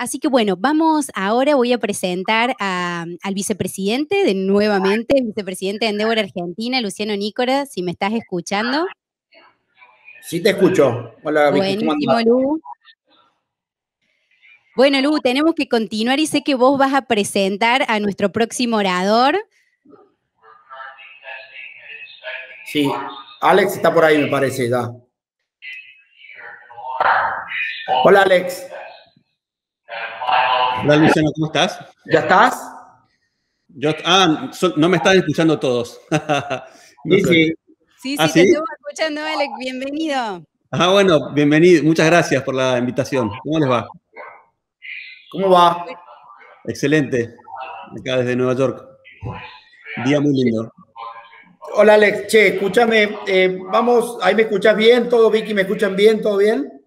Así que bueno, vamos ahora, voy a presentar al vicepresidente, de nuevamente, vicepresidente de Endeavor Argentina, Luciano Nícora, si me estás escuchando. Sí, te escucho. Hola, Buenísimo, Lu. Bueno, Lu, tenemos que continuar y sé que vos vas a presentar a nuestro próximo orador. Sí, Alex está por ahí, me parece, ya. Hola, Alex. Hola, Luciano, ¿cómo estás? ¿Ya estás? Yo, ah, no me están escuchando todos. sí, sí. Sí, ¿Ah, sí, te estamos escuchando, Alex. Bienvenido. Ah, bueno, bienvenido. Muchas gracias por la invitación. ¿Cómo les va? ¿Cómo va? Excelente. Acá desde Nueva York. Día muy lindo. Hola, Alex. Che, escúchame. Eh, vamos, ahí me escuchas bien, todo, Vicky, ¿me escuchan bien? ¿Todo bien?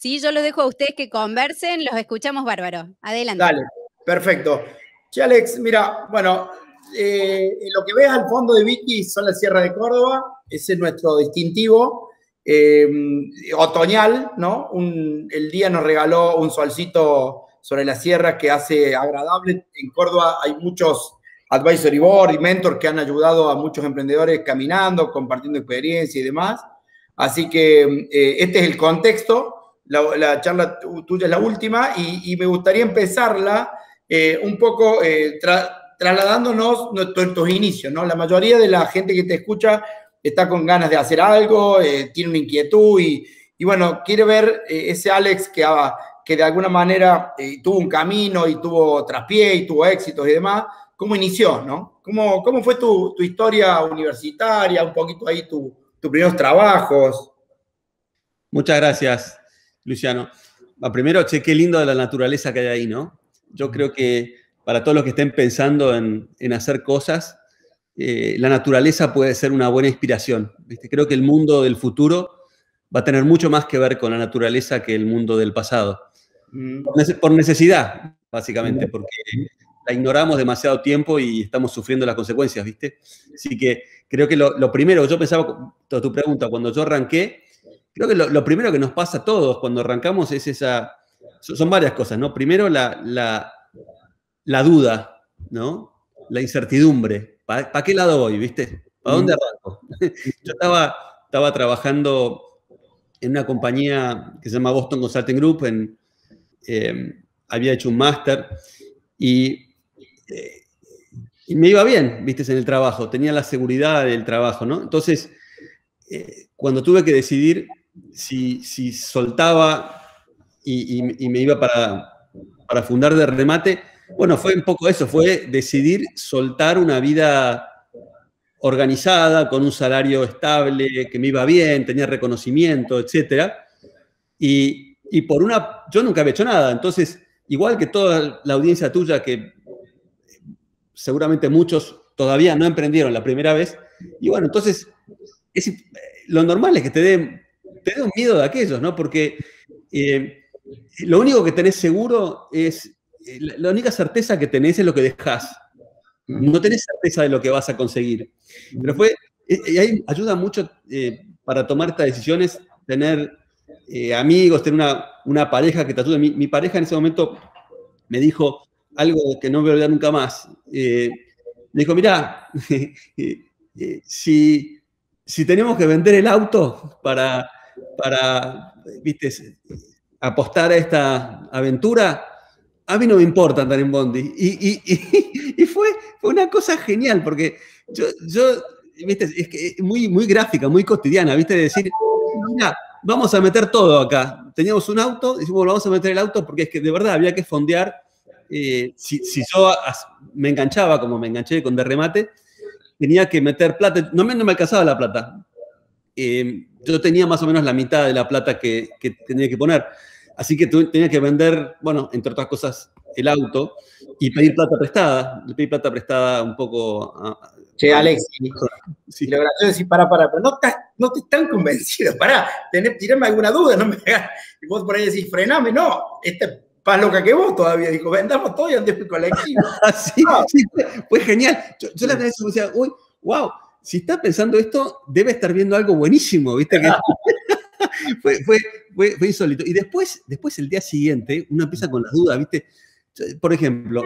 Sí, yo los dejo a ustedes que conversen, los escuchamos bárbaro. Adelante. Dale, perfecto. Che, Alex, mira, bueno, eh, lo que ves al fondo de Vicky son las sierras de Córdoba, ese es nuestro distintivo eh, otoñal, ¿no? el día nos regaló un solcito sobre la sierra que hace agradable. En Córdoba hay muchos advisory board y mentors que han ayudado a muchos emprendedores caminando, compartiendo experiencia y demás. Así que eh, este es el contexto la, charla tuya es la última y, me gustaría empezarla eh, un poco eh, trasladándonos nuestros inicios, ¿no? La mayoría de la gente que te escucha está con ganas de hacer algo, eh, tiene una inquietud y, bueno, quiere ver ese Alex que, que de alguna manera tuvo un camino y tuvo traspié y tuvo éxitos y demás, ¿cómo inició, no? ¿Cómo, cómo fue tu, historia universitaria, un poquito ahí tus primeros trabajos? Muchas gracias. Luciano. primero, che, qué lindo de la naturaleza que hay ahí, ¿no? Yo creo que para todos los que estén pensando en, hacer cosas, eh, la naturaleza puede ser una buena inspiración. Creo que el mundo del futuro va a tener mucho más que ver con la naturaleza que el mundo del pasado. Mm. Por necesidad, básicamente, porque la ignoramos demasiado tiempo y estamos sufriendo las consecuencias, ¿viste? Así que creo que lo, lo primero, yo pensaba, tu pregunta, cuando yo arranqué, creo que lo, primero que nos pasa a todos cuando arrancamos es esa, son varias cosas, ¿no? Primero la, la, duda, ¿no? La incertidumbre. ¿Para qué lado voy, viste? ¿Para dónde arranco? Yo estaba, estaba trabajando en una compañía que se llama Boston Consulting Group, en, em, había hecho un máster y, eh, y, me iba bien, viste, en el trabajo, tenía la seguridad del trabajo, ¿no? Entonces, eh, cuando tuve que decidir si, soltaba y, me iba para, para fundar de remate, bueno, fue un poco eso, fue decidir soltar una vida organizada, con un salario estable, que me iba bien, tenía reconocimiento, etc. Y, y, por una, yo nunca había hecho nada, entonces, igual que toda la audiencia tuya, que seguramente muchos todavía no emprendieron la primera vez, y bueno, entonces, lo normal es que te dé te da un miedo de aquellos, ¿no? Porque eh, lo único que tenés seguro es, eh, la única certeza que tenés es lo que dejás. No tenés certeza de lo que vas a conseguir. Pero fue, eh, ayuda mucho para tomar estas decisiones, tener amigos, tener una, pareja que te ayude. Mi, pareja en ese momento me dijo algo que no voy a olvidar nunca más. me dijo, mira, si, si tenemos que vender el auto para, para, viste, apostar a esta aventura, a mí no me importa andar en Bondi. Y, fue, una cosa genial, porque yo, yo viste, es que muy, muy gráfica, muy cotidiana, viste, de decir, mira, vamos a meter todo acá. Teníamos un auto, decimos, vamos a meter el auto porque es que de verdad había que fondear. Eh, si, yo me enganchaba, como me enganché con de remate, tenía que meter plata. No me, no me alcanzaba la plata. Eh, yo tenía más o menos la mitad de la plata que, tenía que poner. Así que tenía que vender, bueno, entre otras cosas, el auto y pedir plata prestada. Le pedí plata prestada un poco a, Che, Alex, sí. la verdad es decir, para, para, pero no, estás, no te están convencidos, para, tirame alguna duda, no me Y vos por ahí decís, frename, no, esta es más loca que vos todavía, dijo, vendamos todo y andes colectivo. sí, sí, fue, genial. Yo, yo la vez decía, uy, wow, si está pensando esto, debe estar viendo algo buenísimo, ¿viste? fue, fue, fue, insólito. Y después, después, el día siguiente, uno empieza con las dudas, ¿viste? Por ejemplo,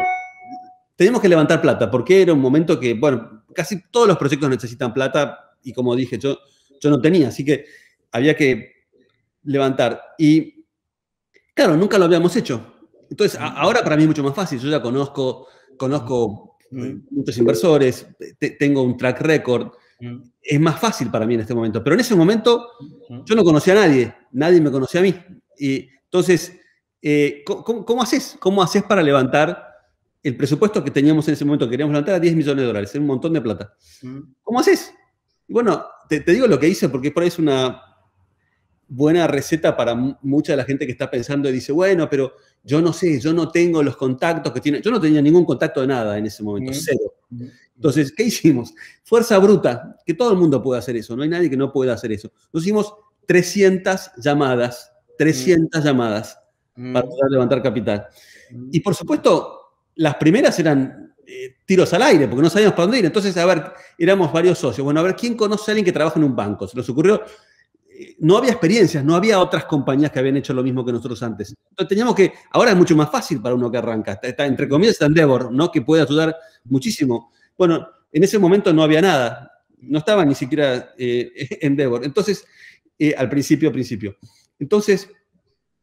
tenemos que levantar plata, porque era un momento que, bueno, casi todos los proyectos necesitan plata, y como dije, yo, yo no tenía, así que había que levantar. Y claro, nunca lo habíamos hecho. Entonces, ahora para mí es mucho más fácil. Yo ya conozco, conozco muchos inversores, tengo un track record. Es más fácil para mí en este momento. Pero en ese momento yo no conocía a nadie, nadie me conocía a mí. Y entonces, eh, ¿cómo, haces? ¿Cómo haces para levantar el presupuesto que teníamos en ese momento? Queríamos levantar a 10 millones de dólares, es un montón de plata. ¿Cómo haces? Y bueno, te, te, digo lo que hice porque por ahí es una buena receta para mucha de la gente que está pensando y dice, bueno, pero yo no sé, yo no tengo los contactos que tiene. Yo no tenía ningún contacto de nada en ese momento, cero. Entonces, ¿qué hicimos? Fuerza bruta, que todo el mundo puede hacer eso, no hay nadie que no pueda hacer eso. Nos hicimos 300 llamadas, 300 llamadas para poder levantar capital. Y por supuesto, las primeras eran eh, tiros al aire, porque no sabíamos para dónde ir. Entonces, a ver, éramos varios socios. Bueno, a ver, ¿quién conoce a alguien que trabaja en un banco? Se nos ocurrió no había experiencias, no había otras compañías que habían hecho lo mismo que nosotros antes. Entonces teníamos que, ahora es mucho más fácil para uno que arranca, está, entre comillas está Endeavor, ¿no? que puede ayudar muchísimo. Bueno, en ese momento no había nada, no estaba ni siquiera eh, Endeavor. Entonces, eh, al principio, principio. Entonces,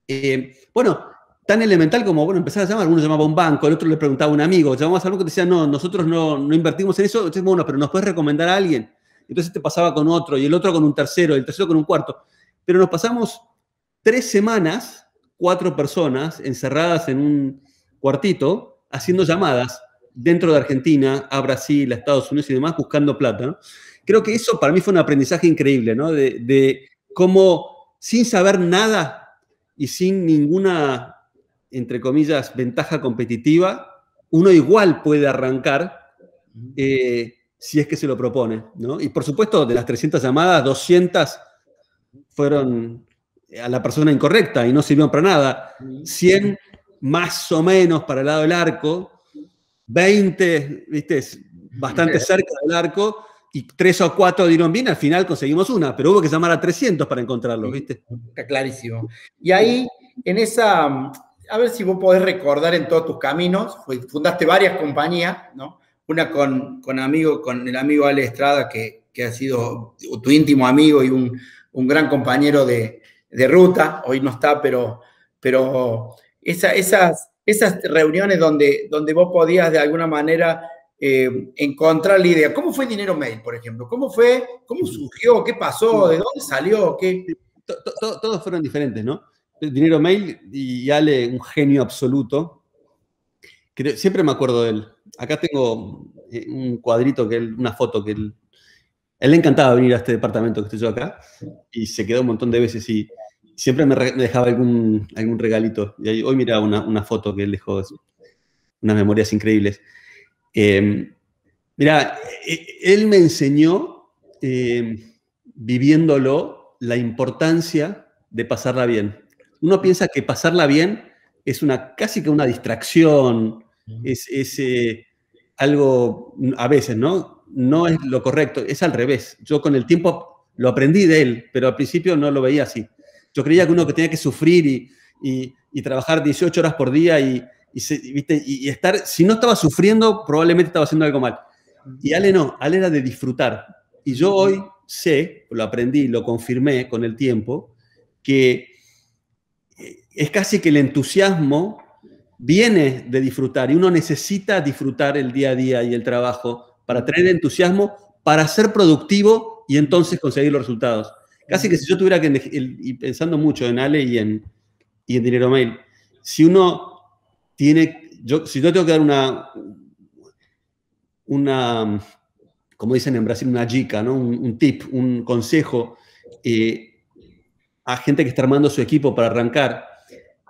eh, bueno, tan elemental como, bueno, empezar a llamar, uno llamaba a un banco, el otro le preguntaba a un amigo, llamamos a algo que decía, no, nosotros no, no invertimos en eso, entonces, bueno, pero nos puedes recomendar a alguien entonces te pasaba con otro, y el otro con un tercero, y el tercero con un cuarto. Pero nos pasamos tres semanas, cuatro personas encerradas en un cuartito, haciendo llamadas dentro de Argentina, a Brasil, a Estados Unidos y demás, buscando plata. Creo que eso para mí fue un aprendizaje increíble, ¿no? De, de cómo, sin saber nada y sin ninguna, entre comillas, ventaja competitiva, uno igual puede arrancar eh, si es que se lo propone. ¿no? Y por supuesto, de las 300 llamadas, 200 fueron a la persona incorrecta y no sirvieron para nada. 100 más o menos para el lado del arco, 20, viste, bastante cerca del arco, y tres o cuatro dieron bien, al final conseguimos una, pero hubo que llamar a 300 para encontrarlos, ¿viste? Está clarísimo. Y ahí, en esa, a ver si vos podés recordar en todos tus caminos, fundaste varias compañías, ¿no? Una con, con, amigo, con el amigo Ale Estrada, que, ha sido tu íntimo amigo y un, gran compañero de, ruta, hoy no está, pero, pero esas, esas reuniones donde, donde vos podías de alguna manera eh, encontrar la idea. ¿Cómo fue Dinero Mail, por ejemplo? ¿Cómo fue? ¿Cómo surgió? ¿Qué pasó? ¿De dónde salió? ¿Qué? Todos fueron diferentes, ¿no? Dinero Mail y Ale, un genio absoluto. Siempre me acuerdo de él acá tengo eh, un cuadrito, que él, una foto que él, él le encantaba venir a este departamento que estoy yo acá y se quedó un montón de veces y siempre me, dejaba algún, algún regalito. Y hoy mira una, una, foto que él dejó, unas memorias increíbles. Em, mira, e, él me enseñó, em, viviéndolo, la importancia de pasarla bien. Uno piensa que pasarla bien es una, casi que una distracción, es, eh, algo, a veces, ¿no? No es lo correcto, es al revés. Yo con el tiempo lo aprendí de él, pero al principio no lo veía así. Yo creía que uno que tenía que sufrir y, trabajar 18 horas por día y, ¿viste? y, estar, si no estaba sufriendo, probablemente estaba haciendo algo mal. Y Ale no, Ale era de disfrutar. Y yo hoy sé, lo aprendí, lo confirmé con el tiempo, que es casi que el entusiasmo viene de disfrutar y uno necesita disfrutar el día a día y el trabajo para tener entusiasmo, para ser productivo y entonces conseguir los resultados. Casi que si yo tuviera que, y pensando mucho en Ale y en, y en Dinero Mail, si uno tiene, yo, si yo tengo que dar una, una, como dicen en Brasil, una jica, ¿no? un, tip, un consejo eh, a gente que está armando su equipo para arrancar,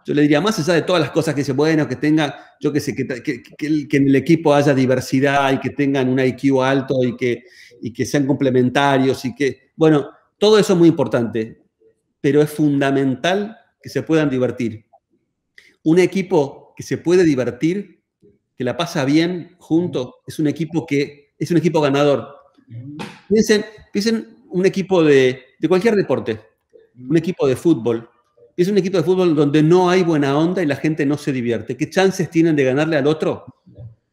yo le diría, más allá de todas las cosas que dice, bueno, que tenga, yo que sé, que, que, que, en el equipo haya diversidad y que tengan un IQ alto y que, y que sean complementarios y que, bueno, todo eso es muy importante, pero es fundamental que se puedan divertir. Un equipo que se puede divertir, que la pasa bien junto, es un equipo que es un equipo ganador. Piensen, piensen un equipo de, de cualquier deporte. un equipo de fútbol. Es un equipo de fútbol donde no hay buena onda y la gente no se divierte. ¿Qué chances tienen de ganarle al otro?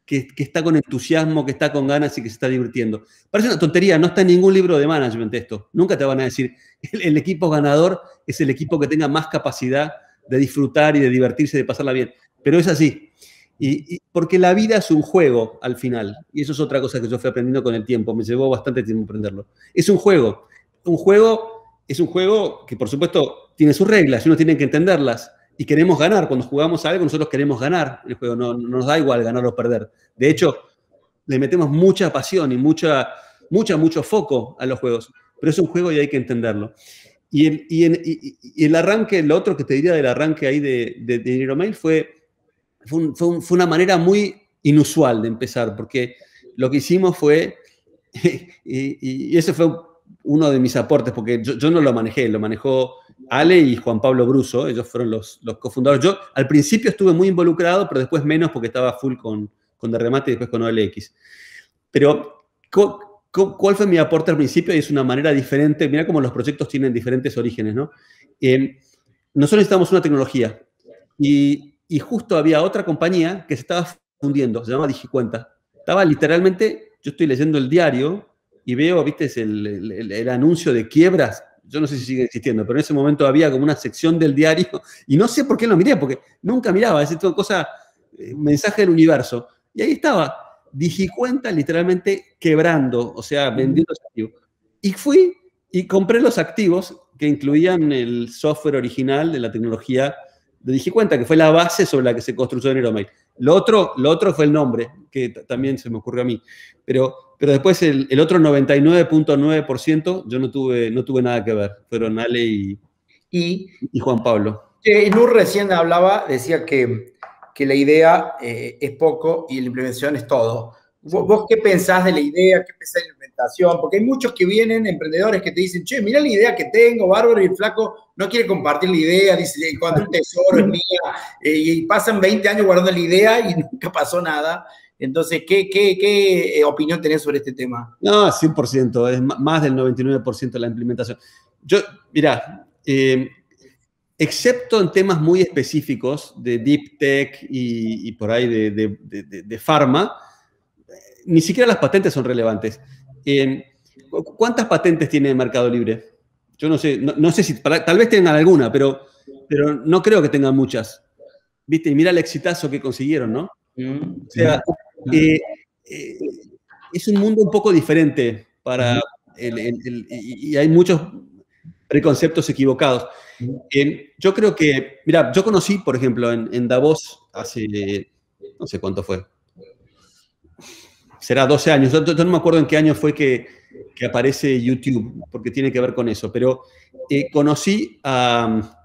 Que, está con entusiasmo, que está con ganas y que se está divirtiendo. Parece una tontería, no está en ningún libro de management esto. Nunca te van a decir, el, equipo ganador es el equipo que tenga más capacidad de disfrutar y de divertirse, de pasarla bien. Pero es así. Y, porque la vida es un juego al final. Y eso es otra cosa que yo fui aprendiendo con el tiempo. Me llevó bastante tiempo aprenderlo. Es un juego. Un juego es un juego que, por supuesto, tiene sus reglas y uno tiene que entenderlas. Y queremos ganar. Cuando jugamos algo, nosotros queremos ganar el juego. No, nos da igual ganar o perder. De hecho, le metemos mucha pasión y mucha, mucha, mucho foco a los juegos. Pero es un juego y hay que entenderlo. Y el, y, el arranque, lo otro que te diría del arranque ahí de, de, de Mail fue fue, una manera muy inusual de empezar, porque lo que hicimos fue, y, ese fue uno de mis aportes, porque yo, no lo manejé, lo manejó Ale y Juan Pablo Bruso, ellos fueron los, los cofundadores. Yo al principio estuve muy involucrado, pero después menos porque estaba full con, con y después con OLX. Pero, ¿cuál fue mi aporte al principio? Y es una manera diferente, mira cómo los proyectos tienen diferentes orígenes, ¿no? Eh, nosotros necesitamos una tecnología y y justo había otra compañía que se estaba fundiendo, se llama Digicuenta. Estaba literalmente, yo estoy leyendo el diario y veo, viste, el, el, anuncio de quiebras. Yo no sé si sigue existiendo, pero en ese momento había como una sección del diario y no sé por qué lo miré, porque nunca miraba, es todo cosa, eh, mensaje del universo. Y ahí estaba, Digicuenta literalmente quebrando, o sea, vendiendo los activos. Y fui y compré los activos que incluían el software original de la tecnología de DigiCuenta, que fue la base sobre la que se construyó Mail. Lo otro, lo otro fue el nombre, que también se me ocurrió a mí. Pero, pero después el, el otro 99.9% yo no tuve, no tuve nada que ver. Fueron Ale y, y, Juan Pablo. Eh, Nur recién hablaba, decía que, que la idea eh, es poco y la implementación es todo. ¿Vos, qué pensás de la idea? ¿Qué pensás de la implementación? Porque hay muchos que vienen, emprendedores, que te dicen, che, mira la idea que tengo, bárbaro, y el flaco no quiere compartir la idea, dice, cuando un tesoro es mía, eh, y pasan 20 años guardando la idea y nunca pasó nada. Entonces, ¿qué, qué, qué eh, opinión tenés sobre este tema? No, 100%, es más del 99% de la implementación. Yo, mira, eh, excepto en temas muy específicos de deep tech y, por ahí de, de, de, de pharma, ni siquiera las patentes son relevantes. ¿Cuántas patentes tiene Mercado Libre? Yo no sé, no, sé si, tal vez tengan alguna, pero, pero no creo que tengan muchas. ¿Viste? Y mira el exitazo que consiguieron, ¿no? Mm. O sea, eh, eh, es un mundo un poco diferente para el, y hay muchos preconceptos equivocados. Eh, yo creo que, mira, yo conocí, por ejemplo, en, en Davos hace, no sé cuánto fue, será 12 años. No me acuerdo en qué año fue que, aparece YouTube, porque tiene que ver con eso, pero eh, conocí a,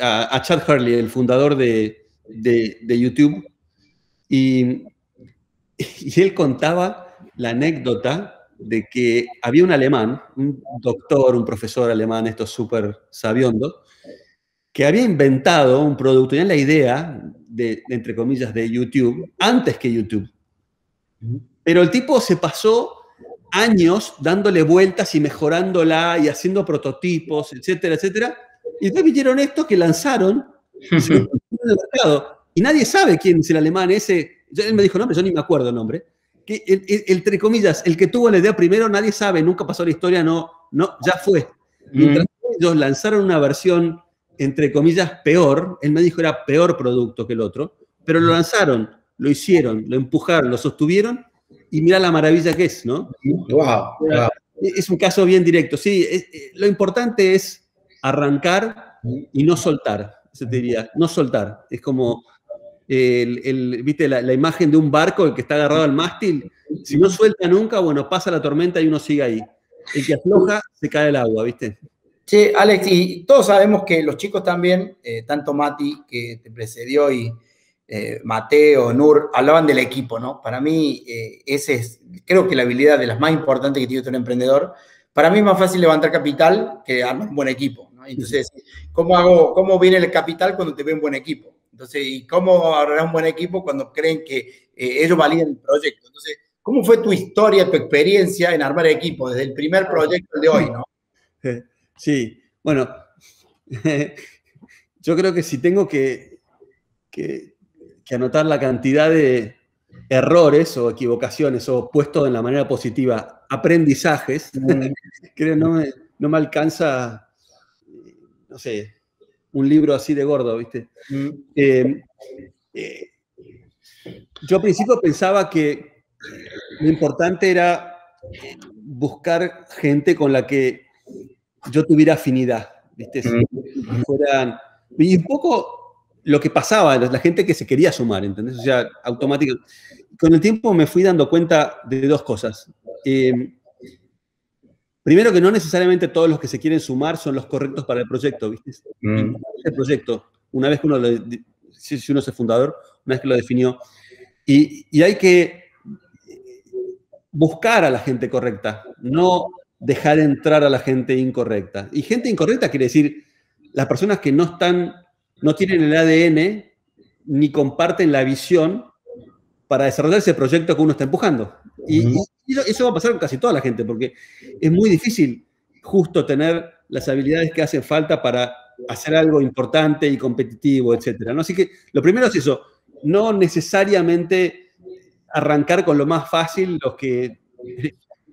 a, Chad Hurley, el fundador de, YouTube, y, y, él contaba la anécdota de que había un alemán, un doctor, un profesor alemán, esto súper sabiondo, que había inventado un producto, tenía la idea de, entre comillas, de YouTube, antes que YouTube. Pero el tipo se pasó años dándole vueltas y mejorándola y haciendo prototipos, etcétera, etcétera. Y después vinieron estos que lanzaron Y nadie sabe quién es el alemán ese. Él me dijo nombre, yo ni me acuerdo el nombre. Que entre comillas, el que tuvo la idea primero, nadie sabe, nunca pasó la historia, no, no, ya fue. Mientras ellos lanzaron una versión, entre comillas, peor, él me dijo era peor producto que el otro, pero lo lanzaron lo hicieron, lo empujaron, lo sostuvieron y mira la maravilla que es, ¿no? Es un caso bien directo. Sí, eh, lo importante es arrancar y no soltar, se te diría, no soltar. Es como, el, ¿viste la, imagen de un barco, el que está agarrado al mástil? Si no suelta nunca, bueno, pasa la tormenta y uno sigue ahí. El que afloja, se cae el agua, ¿viste? Sí, Alex, y todos sabemos que los chicos también, eh, tanto Mati, que te precedió, y, eh, Mateo, Nur, hablaban del equipo, ¿no? Para mí, eh, ese es, creo que la habilidad de las más importantes que tiene un emprendedor. Para mí es más fácil levantar capital que armar un buen equipo, ¿no? Entonces, ¿cómo, hago, ¿cómo viene el capital cuando te ve un buen equipo? Entonces, ¿y cómo agarrar un buen equipo cuando creen que eh, ellos validan el proyecto? Entonces, ¿cómo fue tu historia, tu experiencia en armar equipo desde el primer proyecto de hoy, no? Sí, bueno, yo creo que si tengo que, que, anotar la cantidad de errores o equivocaciones o puesto en la manera positiva aprendizajes, mm. creo no me, no me alcanza, no sé, un libro así de gordo, ¿viste? Mm. Eh, eh, yo al principio pensaba que lo importante era buscar gente con la que yo tuviera afinidad, ¿viste? fueran, y un poco lo que pasaba, la gente que se quería sumar, ¿entendés? O sea, automático. Con el tiempo me fui dando cuenta de dos cosas. Eh, primero que no necesariamente todos los que se quieren sumar son los correctos para el proyecto, ¿viste? Mm. El proyecto, una vez que uno, si uno es el fundador, una vez que lo definió, y, y hay que buscar a la gente correcta, no dejar entrar a la gente incorrecta. Y gente incorrecta quiere decir las personas que no están, no tienen el ADN ni comparten la visión para desarrollar ese proyecto que uno está empujando. Y, eso va a pasar con casi toda la gente, porque es muy difícil justo tener las habilidades que hacen falta para hacer algo importante y competitivo, etc. ¿no? Así que lo primero es eso, no necesariamente arrancar con lo más fácil, los que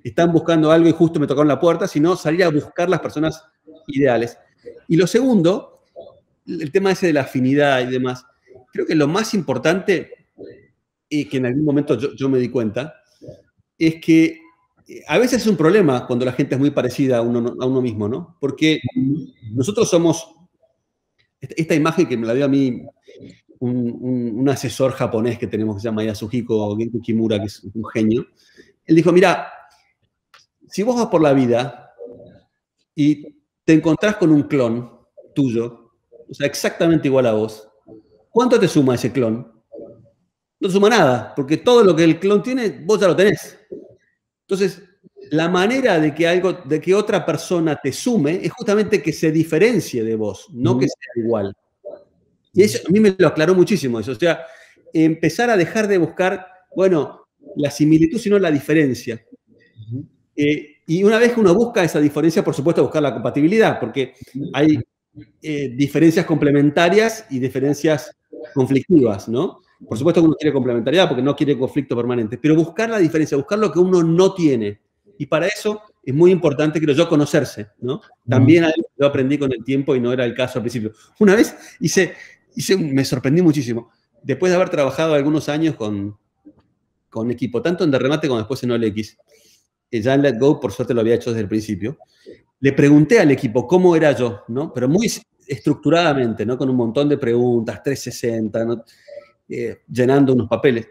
están buscando algo y justo me tocaron la puerta, sino salir a buscar las personas ideales. Y lo segundo, el tema ese de la afinidad y demás, creo que lo más importante, y que en algún momento yo, me di cuenta, es que eh, a veces es un problema cuando la gente es muy parecida a uno, a uno mismo, ¿no? Porque nosotros somos, esta imagen que me la dio a mí un, asesor japonés que tenemos que se llama Yasuhiko Genku Kimura, que es un genio, él dijo, mira, si vos vas por la vida y te encontrás con un clon tuyo, o sea, exactamente igual a vos, ¿cuánto te suma ese clon? No te suma nada, porque todo lo que el clon tiene, vos ya lo tenés. Entonces, la manera de que algo, de que otra persona te sume es justamente que se diferencie de vos, no que sea igual. Y eso a mí me lo aclaró muchísimo eso. O sea, empezar a dejar de buscar, bueno, la similitud, sino la diferencia. Eh, y una vez que uno busca esa diferencia, por supuesto, buscar la compatibilidad, porque hay eh, diferencias complementarias y diferencias conflictivas, ¿no? Por supuesto que uno quiere complementariedad porque no quiere conflicto permanente, pero buscar la diferencia, buscar lo que uno no tiene. Y para eso es muy importante, creo yo, conocerse, ¿no? También yo aprendí con el tiempo y no era el caso al principio. Una vez hice, hice me sorprendí muchísimo. Después de haber trabajado algunos años con, con equipo, tanto en Derremate como después en OLX, ya en Let Go, por suerte lo había hecho desde el principio, le pregunté al equipo cómo era yo, ¿no? Pero muy estructuradamente, ¿no? Con un montón de preguntas, 360, ¿no? Eh, llenando unos papeles.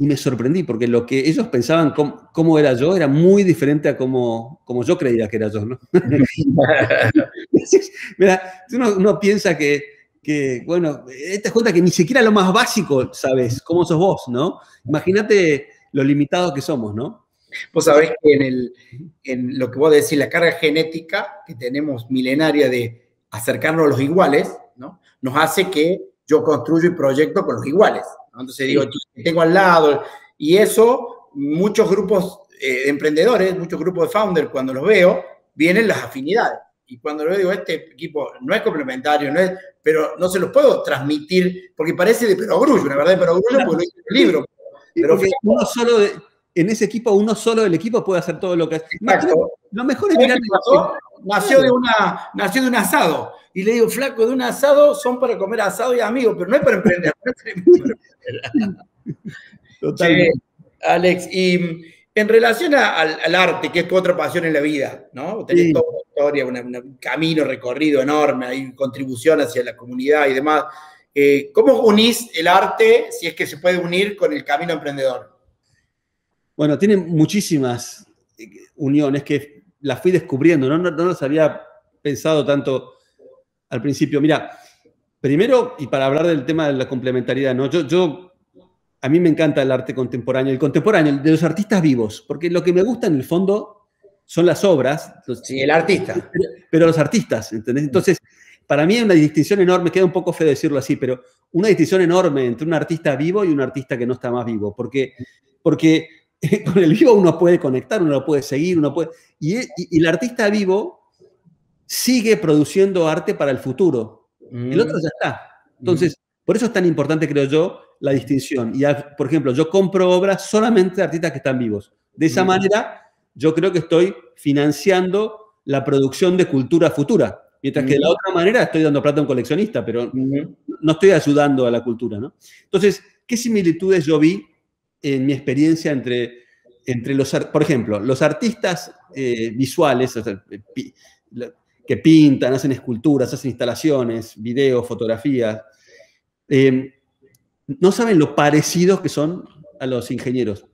Y me sorprendí, porque lo que ellos pensaban cómo, era yo era muy diferente a cómo, yo creía que era yo, ¿no? Mira, uno, uno piensa que, que, bueno, te cuenta que ni siquiera lo más básico sabes cómo sos vos, ¿no? Imagínate lo limitados que somos, ¿no? Vos sabés que en, el, en lo que vos decís, la carga genética que tenemos milenaria de acercarnos a los iguales, ¿no? Nos hace que yo construyo y proyecto con los iguales. Entonces digo, tengo al lado, y eso, muchos grupos eh, de emprendedores, muchos grupos de founders, cuando los veo, vienen las afinidades. Y cuando lo veo, digo, este equipo no es complementario, no es, pero no se los puedo transmitir, porque parece de perogrullo, una verdad de perogrullo, porque lo hice en el libro. Pero uno solo de, en ese equipo, uno solo del equipo puede hacer todo lo que hace. Lo mejor es mirar. Nació de, una, nació de un asado. Y le digo, flaco, de un asado son para comer asado y amigos, pero no es para emprender. Totalmente. Alex, y en relación al, arte, que es tu otra pasión en la vida, ¿no? Tenés toda una historia, un camino recorrido enorme, hay contribución hacia la comunidad y demás. Eh, ¿Cómo unís el arte, si es que se puede unir, con el camino emprendedor? Bueno, tiene muchísimas uniones que las fui descubriendo, no, no, las había pensado tanto al principio. Mira, primero, y para hablar del tema de la complementariedad, ¿no? yo, yo, a mí me encanta el arte contemporáneo, el contemporáneo, de los artistas vivos, porque lo que me gusta en el fondo son las obras. sí, el artista. Pero, los artistas, ¿entendés? Entonces, para mí hay una distinción enorme, queda un poco feo decirlo así, pero una distinción enorme entre un artista vivo y un artista que no está más vivo, porque, porque con el vivo uno puede conectar, uno lo puede seguir, uno puede... Y, el artista vivo sigue produciendo arte para el futuro. El otro Mm, ya está. Entonces, por eso es tan importante, creo yo, la distinción. Y, al- por ejemplo, yo compro obras solamente de artistas que están vivos. De esa Mm. manera, yo creo que estoy financiando la producción de cultura futura. Mientras que de la Mm. otra manera estoy dando plata a un coleccionista, pero no estoy ayudando a la cultura, ¿no? Entonces, ¿qué similitudes yo vi en mi experiencia entre, entre los, por ejemplo, los artistas eh, visuales, la- que pintan, hacen esculturas, hacen instalaciones, videos, fotografías, eh, no saben lo parecidos que son a los ingenieros,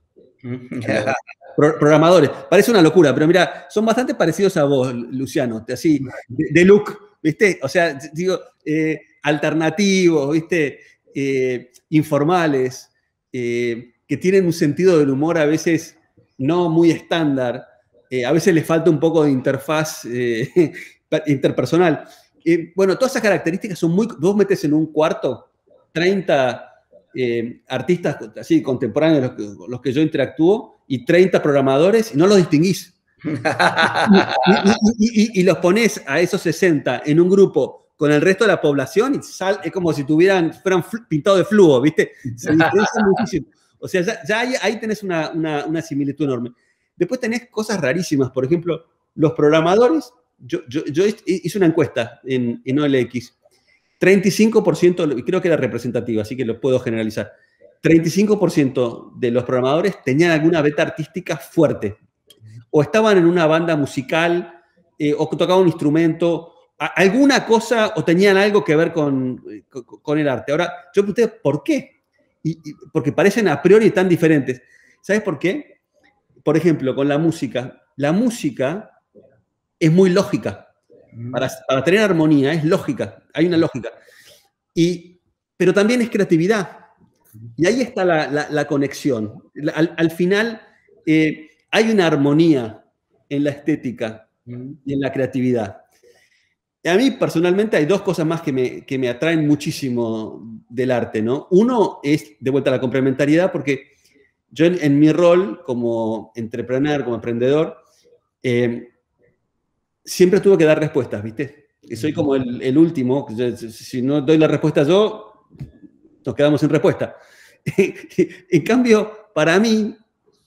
pro- programadores. Parece una locura, pero mira, son bastante parecidos a vos, Luciano, así, de, look, ¿viste? O sea, digo, eh, alternativos, ¿viste? Eh, informales, eh, que tienen un sentido del humor a veces no muy estándar, eh, a veces les falta un poco de interfaz eh, interpersonal. Eh, bueno, todas esas características son muy... Vos metes en un cuarto 30 eh, artistas así contemporáneos, los que, los que yo interactúo, y 30 programadores, y no los distinguís. Y, y- y- y los pones a esos 60 en un grupo con el resto de la población y sal- es como si tuvieran, fueran pintados de flujo, ¿viste? Se diferencian muchísimo. O sea, ya, ahí, tenés una, similitud enorme. Después tenés cosas rarísimas. Por ejemplo, los programadores, yo, yo- hice una encuesta en, en OLX. 35%, y creo que era representativa, así que lo puedo generalizar. 35% de los programadores tenían alguna beta artística fuerte. O estaban en una banda musical, eh, o tocaban un instrumento, alguna cosa, o tenían algo que ver con, con- con el arte. Ahora, yo pregunté, ¿por qué? Y- y- porque parecen a priori tan diferentes. ¿Sabes por qué? Por ejemplo, con la música. La música es muy lógica. Para, para tener armonía es lógica, hay una lógica. Y, pero también es creatividad. Y ahí está la, la- la conexión. Al, al final eh, hay una armonía en la estética y en la creatividad. Y a mí personalmente hay dos cosas más que me, que me atraen muchísimo del arte, ¿no? Uno es, de vuelta, la complementariedad, porque yo en, en mi rol como entrepreneur, como emprendedor, eh, siempre tuve que dar respuestas, ¿viste? Que soy como el, el último, si no doy la respuesta yo, nos quedamos sin respuesta. en cambio, para mí,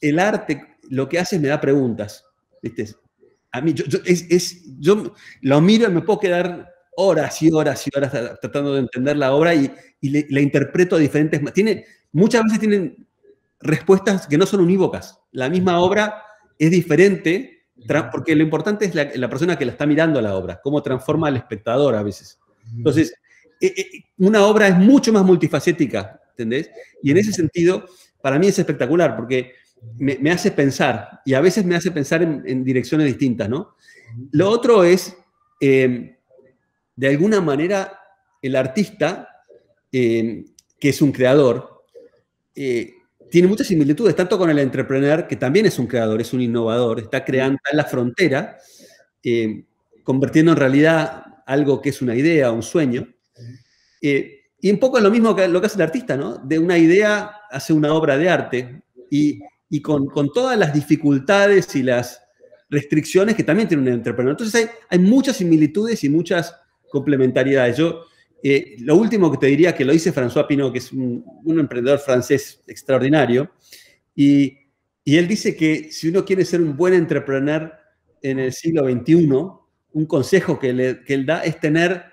el arte lo que hace es me da preguntas, ¿viste? A mí, yo, yo- es, es- yo lo miro y me puedo quedar horas y horas y horas tra- tratando de entender la obra y, y le- la interpreto de diferentes tiene Muchas veces tienen respuestas que no son unívocas. La misma obra es diferente, porque lo importante es la, la persona que la está mirando a la obra, cómo transforma al espectador a veces. Entonces, eh, eh, una obra es mucho más multifacética, ¿entendés? Y en ese sentido, para mí es espectacular, porque me, hace pensar, y a veces me hace pensar en, direcciones distintas, ¿no? Lo otro es, eh, de alguna manera, el artista, eh, que es un creador, eh, tiene muchas similitudes, tanto con el entrepreneur, que también es un creador, es un innovador, está creando en la frontera, eh, convirtiendo en realidad algo que es una idea, un sueño. Eh, y un poco es lo mismo que lo que hace el artista, ¿no? De una idea hace una obra de arte y, y con, con todas las dificultades y las restricciones que también tiene un entrepreneur. Entonces hay, hay muchas similitudes y muchas complementariedades. Yo, eh, lo último que te diría que lo dice François Pinot, que es un, un emprendedor francés extraordinario, y, y él dice que si uno quiere ser un buen entrepreneur en el siglo XXI, un consejo que, le- que él da es tener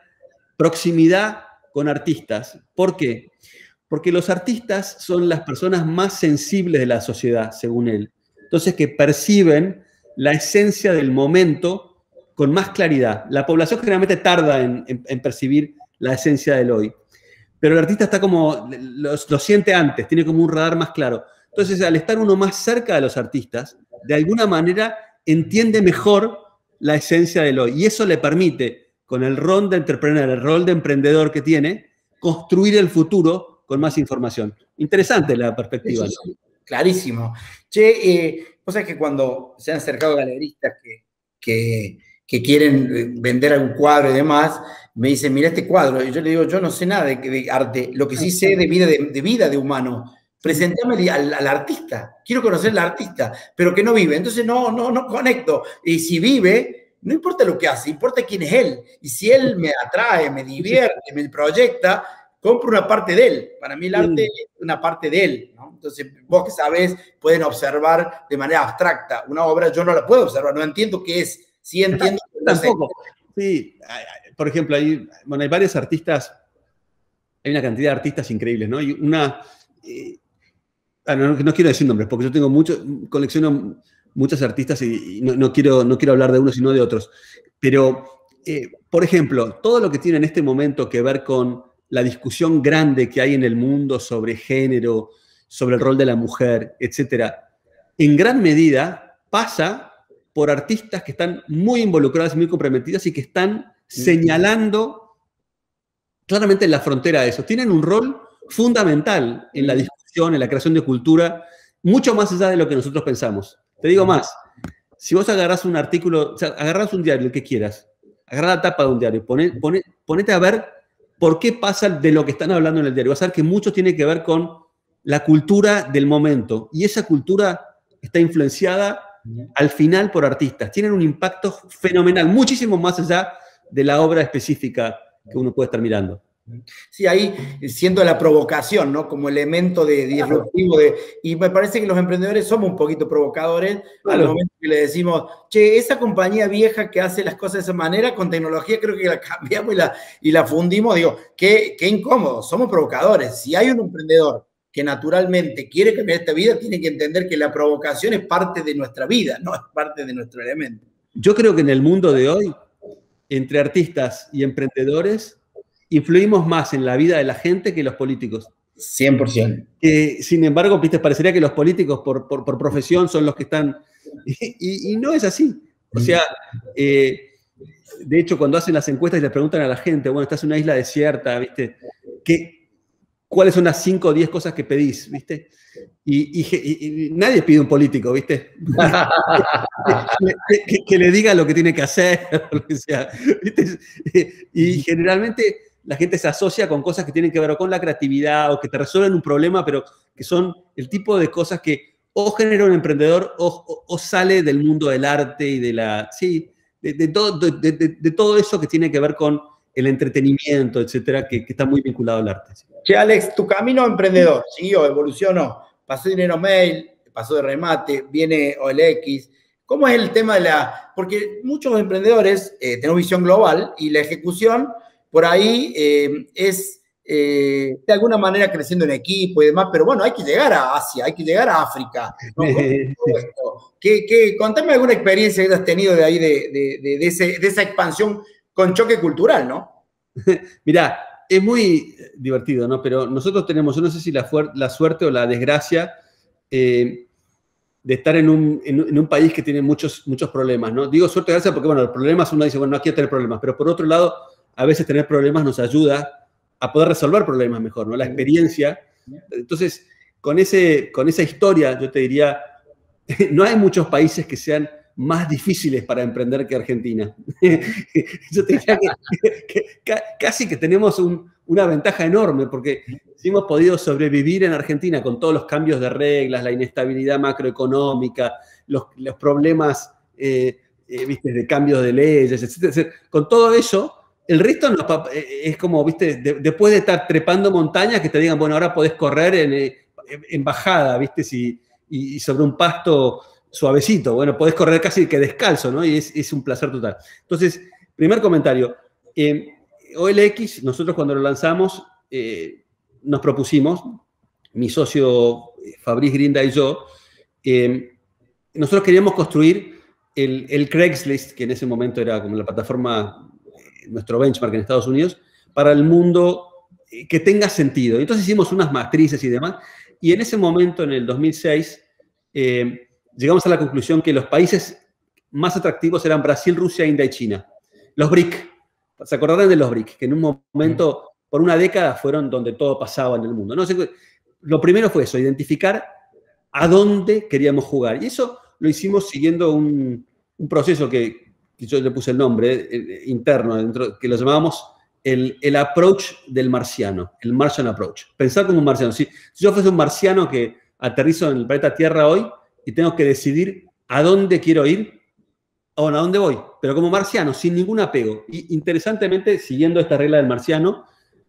proximidad con artistas. ¿Por qué? Porque los artistas son las personas más sensibles de la sociedad, según él. Entonces, que perciben la esencia del momento con más claridad. La población generalmente tarda en, percibir la esencia del hoy. Pero el artista está como, lo, lo siente antes, tiene como un radar más claro. Entonces, al estar uno más cerca de los artistas, de alguna manera entiende mejor la esencia del hoy. Y eso le permite, con el rol de entrepreneur, el rol de emprendedor que tiene, construir el futuro con más información. Interesante la perspectiva. Eso es clarísimo. Che, eh, vos sabés que cuando se han acercado galeristas que, que, que quieren eh, vender algún cuadro y demás, me dicen, mira este cuadro. Y yo le digo, yo no sé nada de, de arte, lo que sí sé de vida de, de vida de humano. Presentame al, al artista, quiero conocer al artista, pero que no vive. Entonces no, no, no conecto. Y si vive, no importa lo que hace, importa quién es él. Y si él me atrae, me divierte, me proyecta, compro una parte de él. Para mí el arte es una parte de él. ¿no? Entonces, vos que sabés, pueden observar de manera abstracta. Una obra yo no la puedo observar, no entiendo qué es. Sí entiendo. Tampoco. Sí, por ejemplo, hay, bueno, hay varios artistas, hay una cantidad de artistas increíbles, ¿no? Y una... Eh, ah, no, no, quiero decir nombres, porque yo tengo mucho, colecciono muchos artistas y, no, quiero, no quiero hablar de uno, sino de otros. Pero, eh, por ejemplo, todo lo que tiene en este momento que ver con la discusión grande que hay en el mundo sobre género, sobre el rol de la mujer, etcétera, en gran medida pasa por artistas que están muy involucradas y muy comprometidas y que están señalando claramente en la frontera de eso. Tienen un rol fundamental en la discusión, en la creación de cultura, mucho más allá de lo que nosotros pensamos. Te digo más, si vos agarras un artículo, o sea, agarras un diario, el que quieras, agarra la tapa de un diario, ponete a ver por qué pasa de lo que están hablando en el diario. Vas a ver que mucho tiene que ver con la cultura del momento. Y esa cultura está influenciada al final por artistas. Tienen un impacto fenomenal, muchísimo más allá de la obra específica que uno puede estar mirando. Sí, ahí siendo la provocación, ¿no? Como elemento de disruptivo. De, y me parece que los emprendedores somos un poquito provocadores. Al momento que le decimos, che, esa compañía vieja que hace las cosas de esa manera, con tecnología creo que la cambiamos y la, y la fundimos. Digo, qué, qué incómodo, somos provocadores. Si hay un emprendedor que naturalmente quiere cambiar esta vida, tiene que entender que la provocación es parte de nuestra vida, no es parte de nuestro elemento. Yo creo que en el mundo de hoy, entre artistas y emprendedores, influimos más en la vida de la gente que los políticos. 100%. Que, sin embargo, ¿viste? parecería que los políticos por, profesión son los que están... Y, no es así. O sea, eh, de hecho, cuando hacen las encuestas y le preguntan a la gente, bueno, estás en una isla desierta, ¿viste? ¿Qué, ¿Cuáles son las 5 o 10 cosas que pedís? ¿Viste? Y, nadie pide un político, ¿viste? que, le diga lo que tiene que hacer, Y generalmente la gente se asocia con cosas que tienen que ver con la creatividad o que te resuelven un problema, pero que son el tipo de cosas que o genera un emprendedor o, sale del mundo del arte y de la, sí, de, todo, de, todo eso que tiene que ver con el entretenimiento, etcétera, que, está muy vinculado al arte. Che, Alex, tu camino emprendedor, ¿siguió, evolucionó? Pasó dinero mail, pasó de remate, viene OLX. ¿Cómo es el tema de la...? Porque muchos emprendedores eh, tenemos visión global y la ejecución por ahí eh, es eh, de alguna manera creciendo en equipo y demás, pero bueno, hay que llegar a Asia, hay que llegar a África. contame alguna experiencia que has tenido de ahí, de, esa expansión con choque cultural, ¿no? Mira, es muy divertido, ¿no? Pero nosotros tenemos, yo no sé si la, suerte o la desgracia eh, de estar en un, país que tiene muchos, muchos problemas, ¿no? Digo suerte o desgracia porque, bueno, los problemas uno dice, bueno, no quiero tener problemas, pero por otro lado, a veces tener problemas nos ayuda a poder resolver problemas mejor, ¿no? La experiencia. Entonces, con, ese, con esa historia, yo te diría, no hay muchos países que sean más difíciles para emprender que Argentina. yo te diría que, casi que tenemos una ventaja enorme, porque si hemos podido sobrevivir en Argentina con todos los cambios de reglas, la inestabilidad macroeconómica, los, problemas eh, eh, ¿viste? de cambios de leyes, etc. Con todo eso, el resto eh, es como, viste, después de estar trepando montañas, que te digan, bueno, ahora podés correr en, eh, bajada, viste, y, sobre un pasto suavecito. Bueno, podés correr casi que descalzo, ¿no? Y es, un placer total. Entonces, primer comentario. Eh, OLX, nosotros cuando lo lanzamos, nos propusimos, mi socio Fabriz Grinda y yo, nosotros queríamos construir el Craigslist, que en ese momento era como la plataforma nuestro benchmark en Estados Unidos, para el mundo eh, que tenga sentido. Entonces hicimos unas matrices y demás, y en ese momento, en el 2006, eh, llegamos a la conclusión que los países más atractivos eran Brasil, Rusia, India y China. Los BRIC. ¿Se acordarán de los BRIC? Que en un momento, por una década, fueron donde todo pasaba en el mundo. ¿no? Lo primero fue eso, identificar a dónde queríamos jugar. Y eso lo hicimos siguiendo un proceso que, yo le puse el nombre eh, eh, interno, dentro, que lo llamábamos el, el, approach del marciano, el Martian approach. Pensar como un marciano. Si, yo fuese un marciano que aterrizo en el planeta Tierra hoy y tengo que decidir a dónde quiero ir, bueno, ¿a dónde voy? Pero como marciano, sin ningún apego. Y interesantemente, siguiendo esta regla del marciano,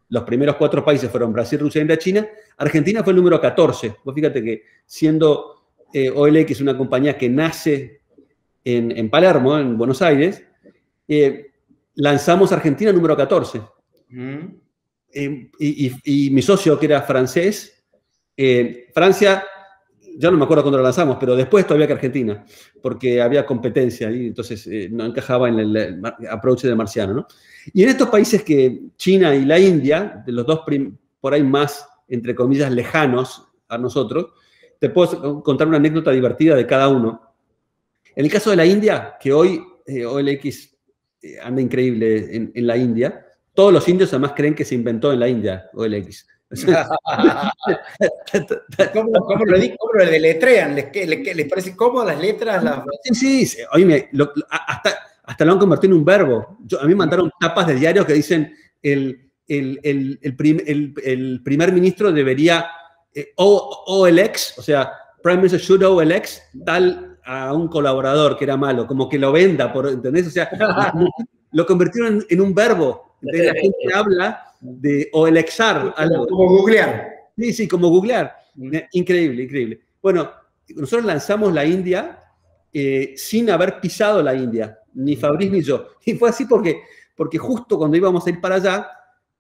los primeros cuatro países fueron Brasil, Rusia, India, China. Argentina fue el número 14. Vos fíjate que siendo eh, OLX una compañía que nace en, Palermo, en Buenos Aires, eh, lanzamos Argentina número 14. Mm. Eh, y, mi socio, que era francés, Francia ya no me acuerdo cuándo lo lanzamos, pero después todavía que Argentina, porque había competencia y entonces eh, no encajaba en el, approach de marciano. ¿no? Y en estos países que China y la India, de los dos por ahí más, entre comillas, lejanos a nosotros, te puedo contar una anécdota divertida de cada uno. En el caso de la India, que hoy eh, OLX eh, anda increíble en, en la India, todos los indios además creen que se inventó en la India OLX. ¿Cómo, cómo, lo, ¿Cómo, lo, deletrean? ¿Les, les, les parece cómodo las letras? Sí, sí, oíme, hasta, hasta lo han convertido en un verbo. Yo, a mí me mandaron tapas de diario que dicen el, el, el, el primer ministro debería eh, OLX, o sea, Prime Minister should OLX, tal a un colaborador que era malo, como que lo venda, por, ¿entendés? O sea, lo convirtieron en, en un verbo. Entonces la gente habla de, o el exar. Algo. Como googlear. Sí, sí, como googlear. Mm. Eh, increíble, increíble. Bueno, nosotros lanzamos la India eh, sin haber pisado la India, ni Fabriz ni yo. Y fue así porque, porque justo cuando íbamos a ir para allá,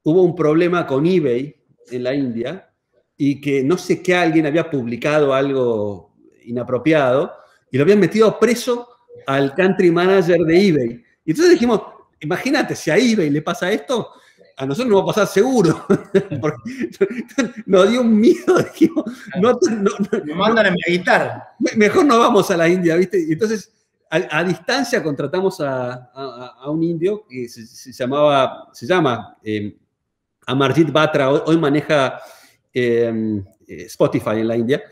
hubo un problema con eBay en la India y que no sé qué alguien había publicado algo inapropiado y lo habían metido preso al country manager de eBay. Y entonces dijimos, imagínate, si a eBay le pasa esto, a nosotros nos va a pasar seguro. nos dio un miedo, dijimos, no, nos mandan a meditar. Mejor no vamos a la India, ¿viste? Y entonces, a, distancia contratamos a, un indio que se, llamaba, se llama eh, Amarjit Batra, hoy, maneja em, eh, Spotify en la India.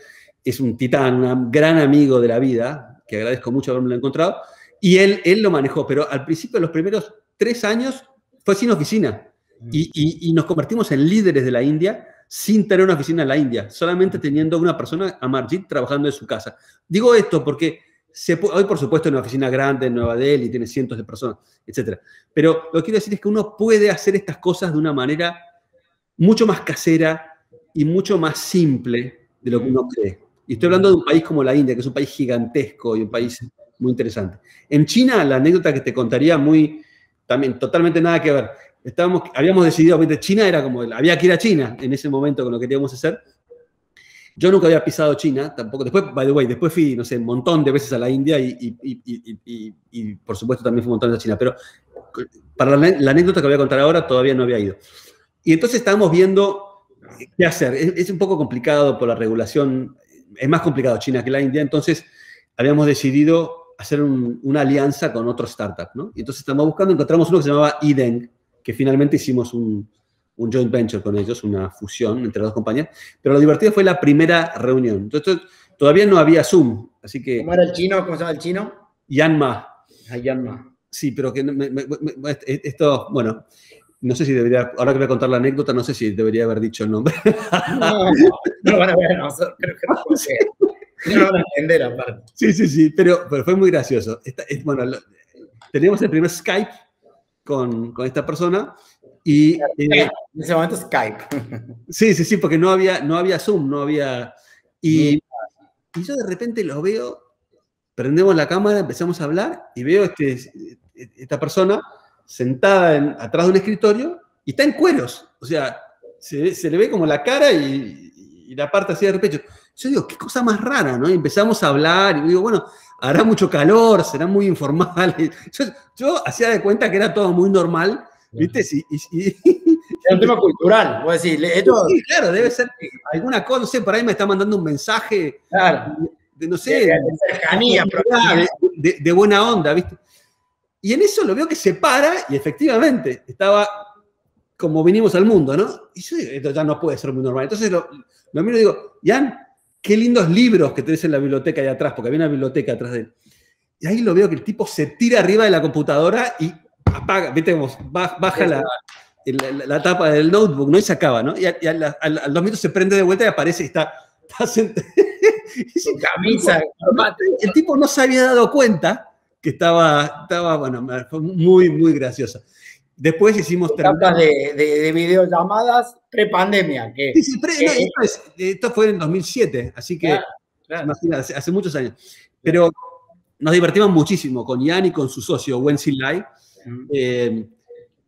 Es un titán, un gran amigo de la vida, que agradezco mucho haberme encontrado. Y él, él lo manejó, pero al principio, los primeros tres años, fue sin oficina. Y, nos convertimos en líderes de la India sin tener una oficina en la India, solamente teniendo una persona, Amarjit, trabajando en su casa. Digo esto porque se hoy, por supuesto, en una oficina grande en Nueva Delhi tiene cientos de personas, etc. Pero lo que quiero decir es que uno puede hacer estas cosas de una manera mucho más casera y mucho más simple de lo que uno cree. Y estoy hablando de un país como la India, que es un país gigantesco y un país muy interesante. En China, la anécdota que te contaría muy, también totalmente nada que ver estábamos, habíamos decidido, China era como, había que ir a China en ese momento con lo que queríamos hacer. Yo nunca había pisado China, tampoco. Después, by the way, después fui, no sé, un montón de veces a la India y, por supuesto también fui un montón a China. Pero para la, anécdota que voy a contar ahora, todavía no había ido. Y entonces estábamos viendo qué hacer. Es, un poco complicado por la regulación. Es más complicado China que la India. Entonces habíamos decidido hacer una alianza con otro startup, ¿no? Y entonces estamos buscando, encontramos uno que se llamaba Ideng, que finalmente hicimos un, joint venture con ellos, una fusión entre las dos compañías. Pero lo divertido fue la primera reunión. Entonces, todavía no había Zoom, así que... ¿Cómo era el chino? ¿Cómo se llama el chino? Yanma. Ah, Yanma. Sí, pero que esto, bueno, no sé si debería, ahora que voy a contar la anécdota, no sé si debería haber dicho el nombre. No, no, van a ver, creo que no, no van a entender aparte. Sí, sí, sí, pero, pero fue muy gracioso. bueno, teníamos el primer Skype con, con esta persona. Y, eh, en ese momento Skype. Sí, sí, sí, porque no había, no había Zoom, no había... Y, y yo de repente lo veo, prendemos la cámara, empezamos a hablar y veo este, esta persona sentada en, atrás de un escritorio y está en cueros. O sea, se, se le ve como la cara y, y, la parte así de pecho. Yo digo, qué cosa más rara, ¿no? Y empezamos a hablar y digo, bueno, hará mucho calor, será muy informal. Yo, hacía de cuenta que era todo muy normal, ¿viste? Sí, y, es un tema cultural, voy a decir. Esto... Sí, claro, debe ser alguna cosa, no sé, por ahí me está mandando un mensaje, claro. de, no sé, de, cercanía, de, de, buena onda, ¿viste? Y en eso lo veo que se para y efectivamente estaba como vinimos al mundo, ¿no? Y yo digo, esto ya no puede ser muy normal. Entonces lo, lo miro y digo, Jan, qué lindos libros que tenés en la biblioteca ahí atrás, porque había una biblioteca atrás de él. Y ahí lo veo que el tipo se tira arriba de la computadora y apaga, viste, baja la, la, tapa del notebook, ¿no? Y se acaba, ¿no? Y, al, dos minutos se prende de vuelta y aparece y está, está camisa. El tipo no se había dado cuenta que estaba, estaba, bueno, fue muy, muy graciosa. Después hicimos... Etapas de, de, videollamadas pre-pandemia. Sí, sí, esto, fue en 2007, así que, Imagínate, hace, muchos años. Pero nos divertimos muchísimo con Ian y con su socio, Wency Lai. Eh,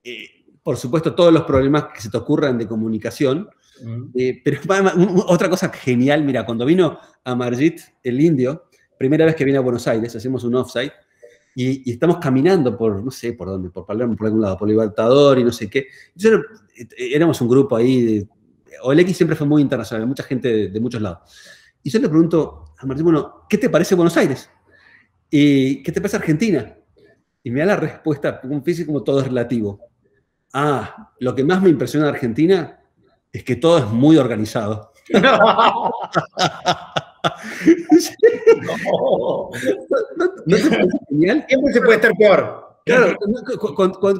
eh, por supuesto, todos los problemas que se te ocurran de comunicación. Eh, pero otra cosa genial, mira, cuando vino a Margit, el indio, primera vez que viene a Buenos Aires, hacemos un offsite, y, estamos caminando por, no sé por dónde, por Palermo, por algún lado, por Libertador y no sé qué. Entonces, éramos un grupo ahí, de, OLX siempre fue muy internacional, mucha gente de, muchos lados. Y yo le pregunto a Martín, bueno, ¿qué te parece Buenos Aires? ¿Y qué te parece Argentina? Y me da la respuesta, un físico como todo es relativo. Ah, lo que más me impresiona de Argentina es que todo es muy organizado. no. ¿No, genial? Siempre se puede estar peor. Claro,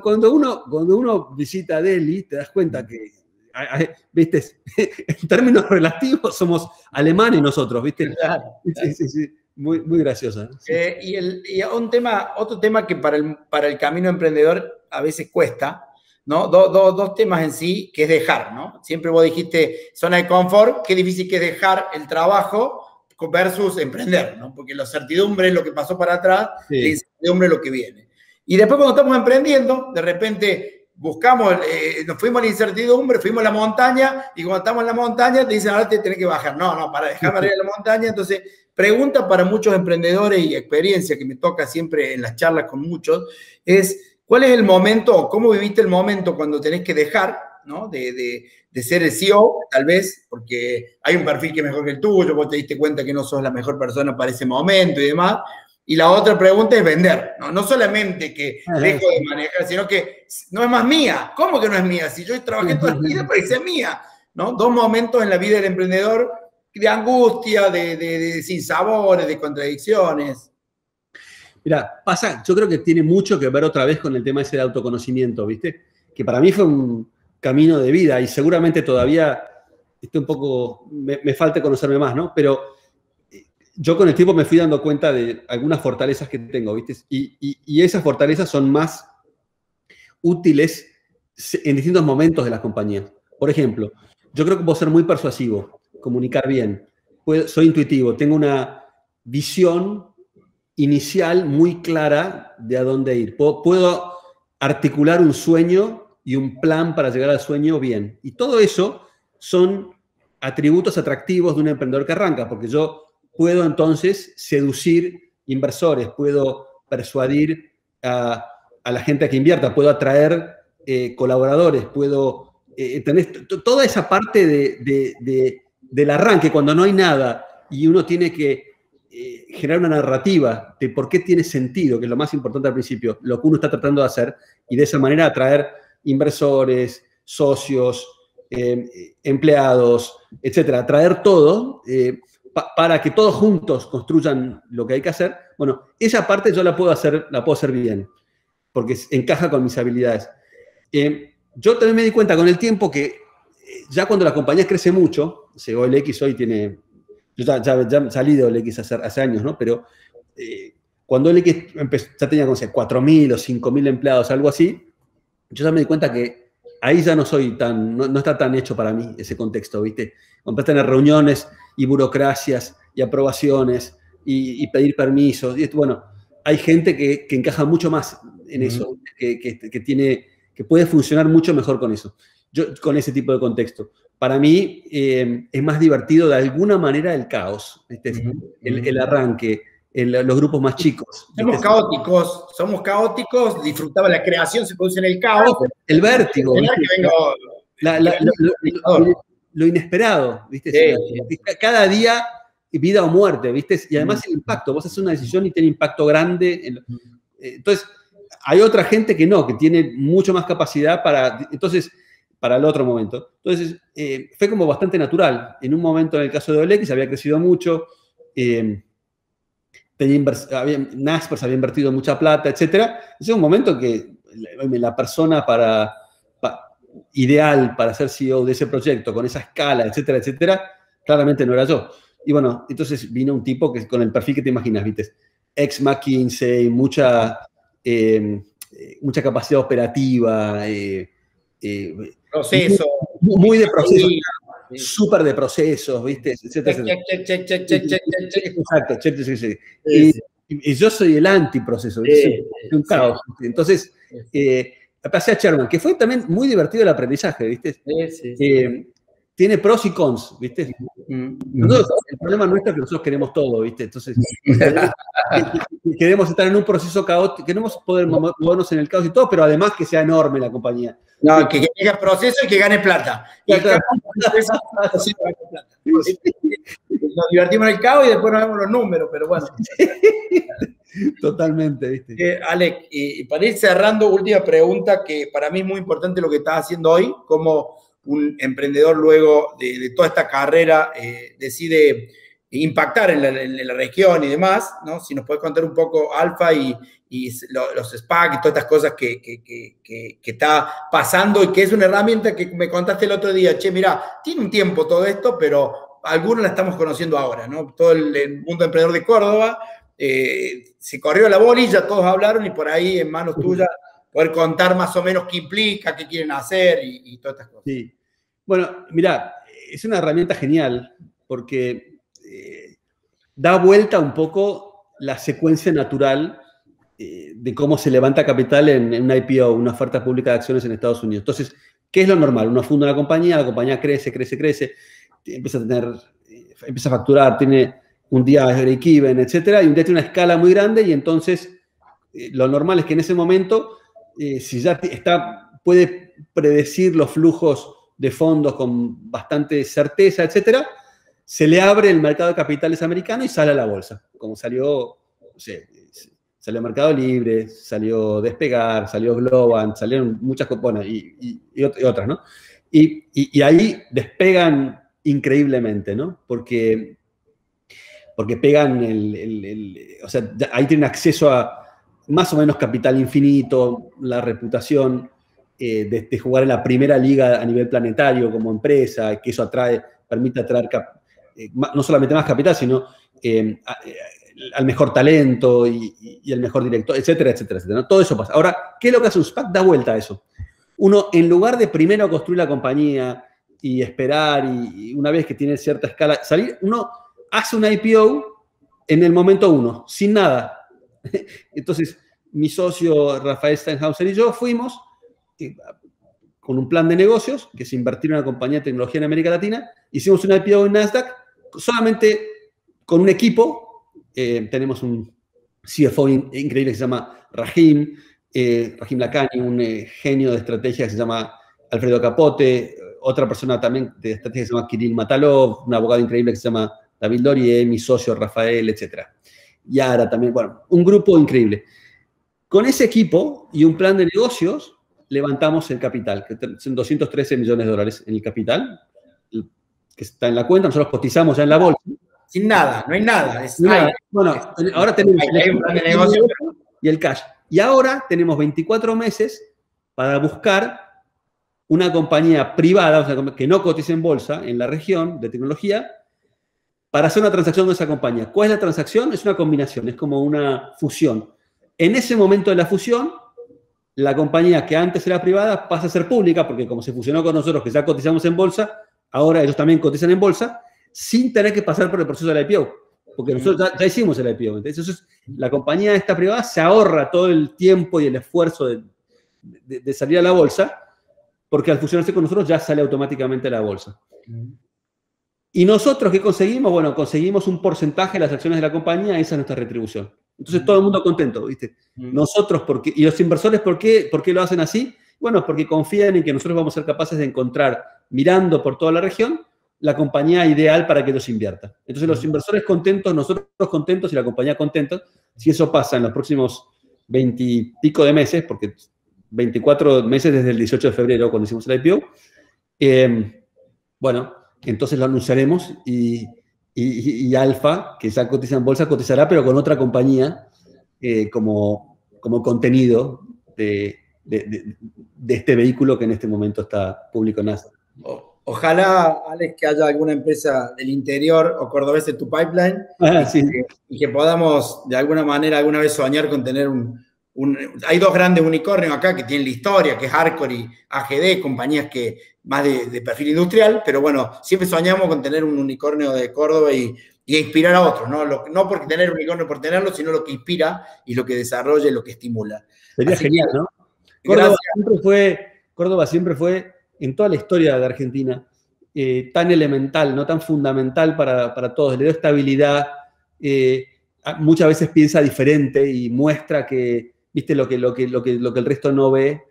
cuando uno, cuando uno visita Delhi, te das cuenta que, viste, en términos relativos somos alemanes nosotros, viste. Sí, sí, sí. Muy, muy graciosa. Eh, y, el, y un tema, otro tema que para el, para el camino emprendedor a veces cuesta, ¿no? dos temas en sí, que es dejar, ¿no? Siempre vos dijiste zona de confort, qué difícil que es dejar el trabajo versus emprender, ¿no? Porque la certidumbre es lo que pasó para atrás, la incertidumbre es lo que viene. Y después cuando estamos emprendiendo, de repente buscamos, eh, nos fuimos a la incertidumbre, fuimos a la montaña y cuando estamos en la montaña te dicen, ahora te tenés que bajar. No, no, para dejarme arriba de la montaña. Entonces, pregunta para muchos emprendedores y experiencia que me toca siempre en las charlas con muchos, es cuál es el momento, cómo viviste el momento cuando tenés que dejar ¿no? De, de, ser el CEO, tal vez, porque hay un perfil que es mejor que el tuyo, vos te diste cuenta que no sos la mejor persona para ese momento y demás. Y la otra pregunta es vender, ¿no? No solamente que dejo de manejar, sino que no es más mía. ¿Cómo que no es mía? Si yo trabajé toda la vida, parece mía, ¿no? Dos momentos en la vida del emprendedor de angustia, de, de, de sinsabores, de contradicciones. Mira, pasa, yo creo que tiene mucho que ver otra vez con el tema ese de autoconocimiento, ¿viste? Que para mí fue un, camino de vida y seguramente todavía estoy un poco, me, me falta conocerme más, ¿no? Pero eh, yo con el tiempo me fui dando cuenta de algunas fortalezas que tengo, ¿viste? Y, y, esas fortalezas son más útiles en distintos momentos de las compañías. Por ejemplo, yo creo que puedo ser muy persuasivo, comunicar bien, soy intuitivo, tengo una visión inicial muy clara de a dónde ir. puedo articular un sueño y un plan para llegar al sueño bien. Y todo eso son atributos atractivos de un emprendedor que arranca, porque yo puedo entonces seducir inversores, puedo persuadir a, la gente que invierta, puedo atraer eh, colaboradores, puedo eh, tener toda esa parte de, del arranque, cuando no hay nada y uno tiene que eh, generar una narrativa de por qué tiene sentido, que es lo más importante al principio, lo que uno está tratando de hacer, y de esa manera atraer inversores, socios, eh, empleados, etcétera, traer todo eh, para que todos juntos construyan lo que hay que hacer. Bueno, esa parte yo la puedo hacer, la puedo hacer bien, porque encaja con mis habilidades. Eh, yo también me di cuenta con el tiempo que ya cuando la compañía crece mucho, el X hoy tiene, yo ya, ya, salí de OLX hace, hace años, ¿no? Pero cuando OLX ya tenía, como 4.000 o 5.000 empleados, algo así, yo ya me di cuenta que ahí ya no soy tan, no, está tan hecho para mí ese contexto, ¿viste? Cuando tener reuniones y burocracias y aprobaciones y, pedir permisos. Y esto, bueno, hay gente que, encaja mucho más en eso, que, tiene, que puede funcionar mucho mejor con eso, yo, con ese tipo de contexto. Para mí eh, es más divertido de alguna manera el caos, el, arranque, los grupos más chicos. Somos caóticos, somos caóticos, disfrutaba la creación, se produce en el caos. El vértigo. lo, inesperado, ¿viste? Cada día vida o muerte, ¿viste? Y además el impacto, vos haces una decisión y tiene impacto grande. entonces, hay otra gente que no, que tiene mucho más capacidad para, entonces, para el otro momento. Entonces, eh, fue como bastante natural. En un momento, en el caso de OLX, había crecido mucho. Eh, tenía había, Naspers había invertido mucha plata, etc. Es un momento que la persona para, ideal para ser CEO de ese proyecto, con esa escala, etcétera, etcétera, claramente no era yo. Y bueno, entonces vino un tipo que con el perfil que te imaginas, ¿viste? ex McKinsey, mucha, eh, mucha capacidad operativa. Proceso. Muy de proceso. Súper de procesos, ¿viste? Exacto. Y, yo soy el antiproceso, es un caos. Entonces, pasé a Sherman, que fue también muy divertido el aprendizaje, ¿viste? Eh, tiene pros y cons, ¿viste? Mm. el problema nuestro es que nosotros queremos todo, ¿viste? Entonces, queremos estar en un proceso caótico, queremos poder movernos en el caos y todo, pero además que sea enorme la compañía. No, que llegue proceso y que gane plata. Nos divertimos en el caos y después nos vemos los números, pero bueno. Totalmente, ¿viste? Eh, Alex, y para ir cerrando, última pregunta que para mí es muy importante lo que estás haciendo hoy, como un emprendedor luego de, toda esta carrera eh, decide impactar en la, región y demás, ¿no? Si nos puedes contar un poco Alfa y, los SPAC y todas estas cosas que, que, está pasando y que es una herramienta que me contaste el otro día, che, mira, tiene un tiempo todo esto, pero algunos la estamos conociendo ahora, ¿no? Todo el, mundo emprendedor de Córdoba eh, se corrió la bolilla, todos hablaron y por ahí en manos tuyas poder contar más o menos qué implica, qué quieren hacer y, todas estas cosas. Sí. Bueno, mira, es una herramienta genial porque eh, da vuelta un poco la secuencia natural eh, de cómo se levanta capital en, una IPO, una oferta pública de acciones en Estados Unidos. Entonces, ¿qué es lo normal? Uno funda una compañía, la compañía crece, crece, crece, empieza a tener, empieza a facturar, tiene un día break-even, etcétera, y un día tiene una escala muy grande y entonces eh, lo normal es que en ese momento, eh, si ya está, puede predecir los flujos de fondos con bastante certeza, etcétera, se le abre el mercado de capitales americano y sale a la bolsa, como salió, salió Mercado Libre, salió Despegar, salió Globant, salieron muchas cosas, y, y, otras, ¿no? Y, y, ahí despegan increíblemente, ¿no? Porque porque pegan el, o sea, ahí tienen acceso a más o menos capital infinito, la reputación eh, de, jugar en la primera liga a nivel planetario como empresa, que eso atrae, permite atraer eh, no solamente más capital, sino eh, al mejor talento y, el mejor director, etcétera, etcétera, etcétera. Todo eso pasa. Ahora, ¿qué es lo que hace un SPAC? Da vuelta a eso. Uno, en lugar de primero construir la compañía y esperar y, y una vez que tiene cierta escala, salir, uno hace una IPO en el momento uno, sin nada. Entonces, mi socio Rafael Steinhauser y yo fuimos eh, con un plan de negocios, que es invertir en una compañía de tecnología en América Latina, hicimos una IPO en Nasdaq solamente con un equipo, eh, tenemos un CFO increíble que se llama Rahim, eh, Rahim Lacani, un genio de estrategia que se llama Alfredo Capote, otra persona también de estrategia que se llama Kirill Matalov, un abogado increíble que se llama David Dorie, mi socio Rafael, etc. Yara también, bueno, un grupo increíble. Con ese equipo y un plan de negocios, levantamos el capital, que son 213 millones de dólares en el capital, que está en la cuenta, nosotros cotizamos ya en la bolsa. Sin nada, no hay nada. Bueno, ahora tenemos el negocio y el cash. Y ahora tenemos 24 meses para buscar una compañía privada, o sea, que no cotice en bolsa en la región de tecnología, para hacer una transacción con esa compañía. ¿Cuál es la transacción? Es una combinación, es como una fusión. En ese momento de la fusión, la compañía que antes era privada pasa a ser pública, porque como se fusionó con nosotros, que ya cotizamos en bolsa, ahora ellos también cotizan en bolsa, sin tener que pasar por el proceso de la IPO, porque nosotros ya, hicimos el IPO. Entonces, la compañía esta privada se ahorra todo el tiempo y el esfuerzo de, de salir a la bolsa, porque al fusionarse con nosotros ya sale automáticamente a la bolsa. ¿Y nosotros qué conseguimos? Bueno, conseguimos un porcentaje de las acciones de la compañía, esa es nuestra retribución. Entonces todo el mundo contento, ¿viste? Nosotros, porque, ¿y los inversores por qué, por qué lo hacen así? Bueno, porque confían en que nosotros vamos a ser capaces de encontrar, mirando por toda la región, la compañía ideal para que ellos inviertan. Entonces los inversores contentos, nosotros contentos y la compañía contenta. Si eso pasa en los próximos 20 y pico de meses, porque 24 meses desde el 18 de febrero cuando hicimos el IPO, eh, bueno, entonces lo anunciaremos y, Alfa, que ya cotiza en bolsa, cotizará, pero con otra compañía eh, como, como contenido de, este vehículo que en este momento está público en NASA. Ojalá, Alex, que haya alguna empresa del interior o cordobés en tu pipeline Ah, sí. y que podamos de alguna manera alguna vez soñar con tener un, un- Hay dos grandes unicornios acá que tienen la historia, que es Hardcore y AGD, compañías que más de, de perfil industrial, pero bueno, siempre soñamos con tener un unicornio de Córdoba y, y inspirar a otros, ¿no? Lo- no porque tener un unicornio por tenerlo, sino lo que inspira y lo que desarrolla y lo que estimula. Sería Así que, genial, ¿no? Córdoba Gracias. siempre, fue, Córdoba siempre fue, en toda la historia de Argentina, eh, tan elemental, no tan fundamental para, para todos. Le dio estabilidad, eh, muchas veces piensa diferente y muestra que, viste, lo que, lo que, lo que, lo que el resto no ve.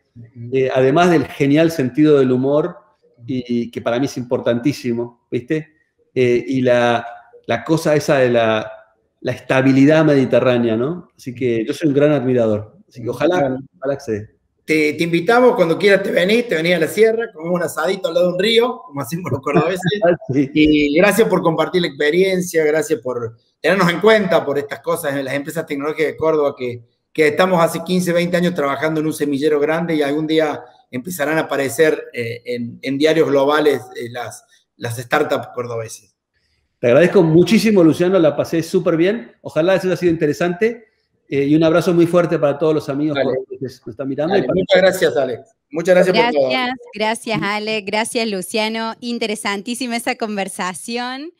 Eh, además del genial sentido del humor, y que para mí es importantísimo, ¿viste? Eh, y la, la cosa esa de la, la estabilidad mediterránea, ¿no? Así que yo soy un gran admirador. Así que ojalá, ojalá que se dé. Te, te invitamos cuando quieras, te venís, te venís a la sierra, comemos un asadito al lado de un río, como hacemos los cordobeses. Sí. Y gracias por compartir la experiencia, gracias por tenernos en cuenta por estas cosas en las empresas tecnológicas de Córdoba que, que estamos hace 15, 20 años trabajando en un semillero grande y algún día empezarán a aparecer eh, en, en diarios globales eh, las, las startups cordobeses. Te agradezco muchísimo, Luciano, la pasé súper bien. Ojalá eso haya sido interesante. eh, y un abrazo muy fuerte para todos los amigos Dale. que nos están mirando. Dale, y para- muchas gracias, Alex. Muchas gracias, por todo. Gracias, gracias Ale, gracias Luciano. Interesantísima esa conversación.